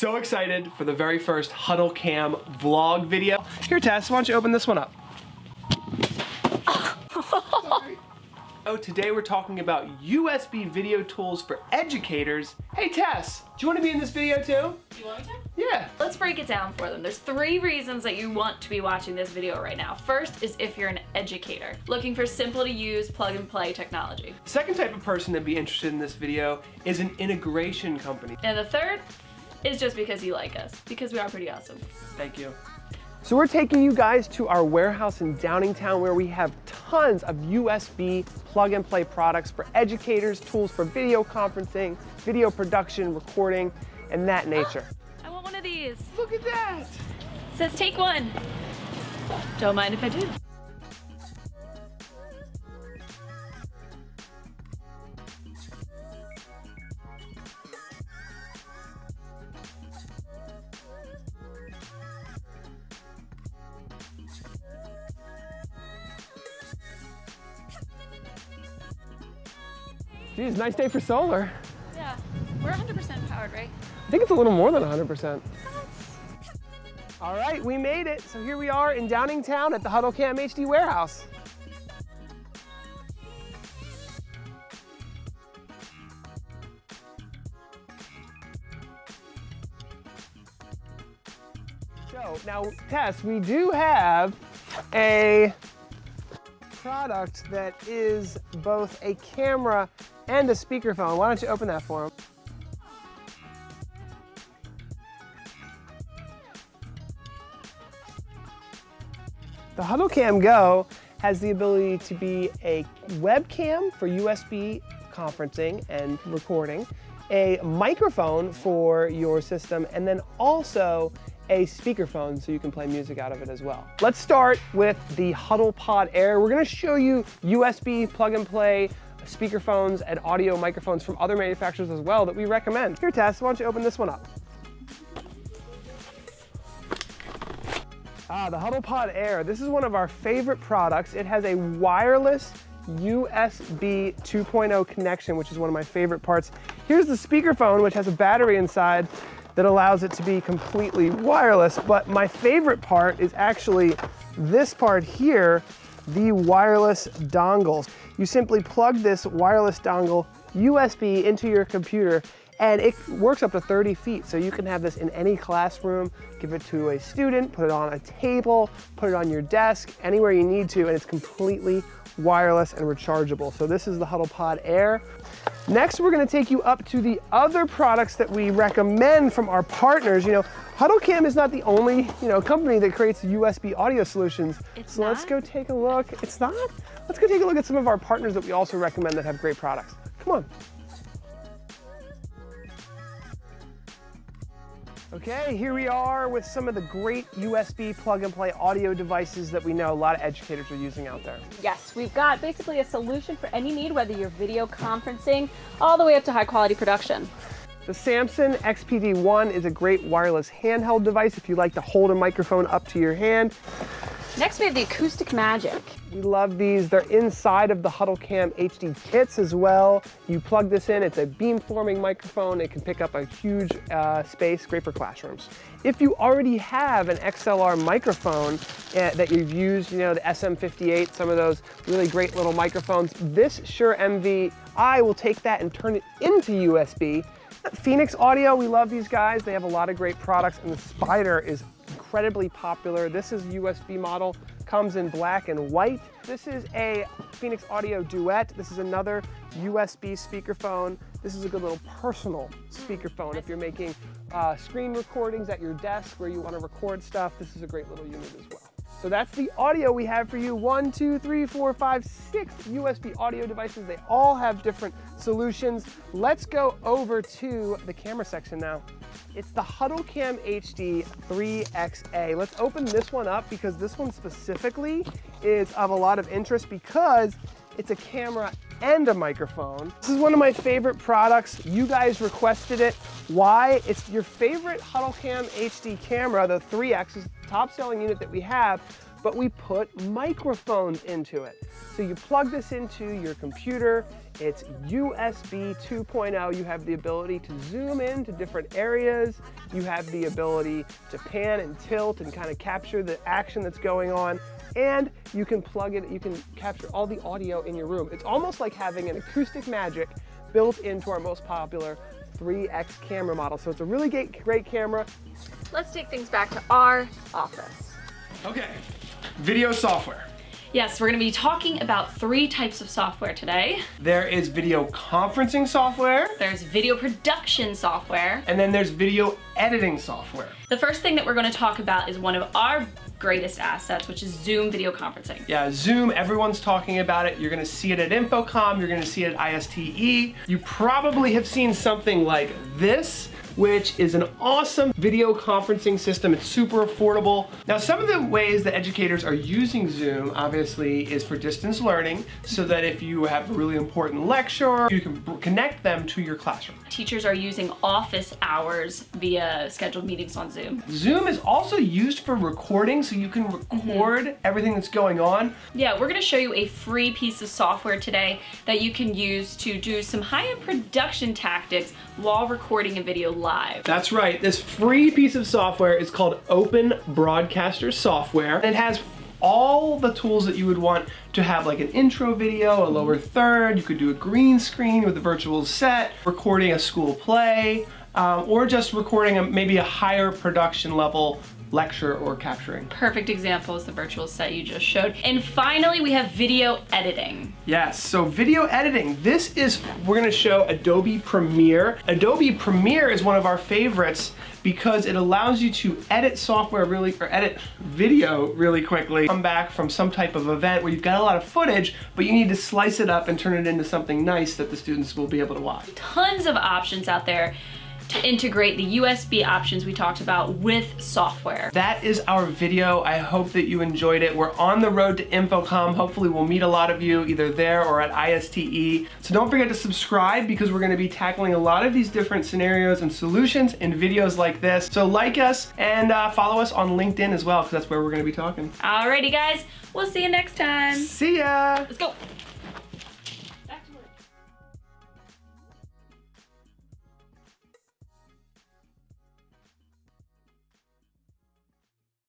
so excited for the very first HuddleCam vlog video. Here, Tess, why don't you open this one up? oh, today we're talking about USB video tools for educators. Hey, Tess, do you want to be in this video too? You want me to? Yeah. Let's break it down for them. There's three reasons that you want to be watching this video right now. First is if you're an educator, looking for simple to use plug and play technology. Second type of person that'd be interested in this video is an integration company. And the third is just because you like us, because we are pretty awesome. Thank you. So we're taking you guys to our warehouse in Downingtown where we have tons of USB plug and play products for educators, tools for video conferencing, video production, recording, and that ah, nature. I want one of these. Look at that. It says take one. Don't mind if I do. Geez, nice day for solar. Yeah, we're 100% powered, right? I think it's a little more than 100%. All right, we made it. So here we are in Downingtown at the HuddleCam HD warehouse. So now, Tess, we do have a product that is both a camera and a speakerphone. Why don't you open that for him? The HuddleCam Go has the ability to be a webcam for USB conferencing and recording, a microphone for your system, and then also a speakerphone so you can play music out of it as well. Let's start with the HuddlePod Air. We're gonna show you USB plug and play speakerphones and audio microphones from other manufacturers as well that we recommend. Here, Tess, why don't you open this one up? Ah, the HuddlePod Air. This is one of our favorite products. It has a wireless USB 2.0 connection, which is one of my favorite parts. Here's the speakerphone, which has a battery inside that allows it to be completely wireless. But my favorite part is actually this part here, the wireless dongles. You simply plug this wireless dongle USB into your computer and it works up to 30 feet. So you can have this in any classroom, give it to a student, put it on a table, put it on your desk, anywhere you need to, and it's completely wireless and rechargeable. So this is the HuddlePod Air. Next, we're gonna take you up to the other products that we recommend from our partners. You know, HuddleCam is not the only, you know, company that creates USB audio solutions. It's so let's go take a look. It's not? Let's go take a look at some of our partners that we also recommend that have great products. Come on. Okay, here we are with some of the great USB plug and play audio devices that we know a lot of educators are using out there. Yes, we've got basically a solution for any need, whether you're video conferencing all the way up to high quality production. The Samson XPD-1 is a great wireless handheld device if you like to hold a microphone up to your hand. Next, we have the Acoustic Magic. We love these. They're inside of the HuddleCam HD kits as well. You plug this in, it's a beamforming microphone. It can pick up a huge uh, space, great for classrooms. If you already have an XLR microphone uh, that you've used, you know, the SM58, some of those really great little microphones, this Shure MVi will take that and turn it into USB. Phoenix Audio, we love these guys. They have a lot of great products and the Spider is incredibly popular. This is a USB model, comes in black and white. This is a Phoenix Audio Duet. This is another USB speakerphone. This is a good little personal speakerphone if you're making uh, screen recordings at your desk where you want to record stuff. This is a great little unit as well. So that's the audio we have for you. One, two, three, four, five, six USB audio devices. They all have different solutions. Let's go over to the camera section now. It's the HuddleCam HD 3XA. Let's open this one up because this one specifically is of a lot of interest because it's a camera and a microphone. This is one of my favorite products. You guys requested it. Why? It's your favorite HuddleCam HD camera, the 3X is top selling unit that we have, but we put microphones into it. So you plug this into your computer, it's USB 2.0. You have the ability to zoom in to different areas. You have the ability to pan and tilt and kind of capture the action that's going on. And you can plug it, you can capture all the audio in your room. It's almost like having an acoustic magic built into our most popular 3X camera model. So it's a really great, great camera. Let's take things back to our office. Okay, video software. Yes, we're gonna be talking about three types of software today. There is video conferencing software, There's video production software. and then there's video editing software. The first thing that we're gonna talk about is one of our greatest assets, which is Zoom video conferencing. Yeah, Zoom, everyone's talking about it. You're gonna see it at InfoComm, you're gonna see it at ISTE. You probably have seen something like this which is an awesome video conferencing system. It's super affordable. Now, some of the ways that educators are using Zoom, obviously, is for distance learning, so that if you have a really important lecture, you can connect them to your classroom. Teachers are using office hours via scheduled meetings on Zoom. Zoom is also used for recording, so you can record mm -hmm. everything that's going on. Yeah, we're gonna show you a free piece of software today that you can use to do some high-end production tactics while recording a video live. That's right. This free piece of software is called Open Broadcaster Software. It has all the tools that you would want to have like an intro video, a lower third, you could do a green screen with a virtual set, recording a school play, um, or just recording a, maybe a higher production level lecture or capturing. Perfect example is the virtual set you just showed. And finally, we have video editing. Yes, so video editing. This is, we're gonna show Adobe Premiere. Adobe Premiere is one of our favorites because it allows you to edit software really, or edit video really quickly. Come back from some type of event where you've got a lot of footage, but you need to slice it up and turn it into something nice that the students will be able to watch. Tons of options out there to integrate the USB options we talked about with software. That is our video. I hope that you enjoyed it. We're on the road to InfoComm. Hopefully we'll meet a lot of you either there or at ISTE. So don't forget to subscribe because we're gonna be tackling a lot of these different scenarios and solutions in videos like this. So like us and uh, follow us on LinkedIn as well because that's where we're gonna be talking. Alrighty guys, we'll see you next time. See ya. Let's go.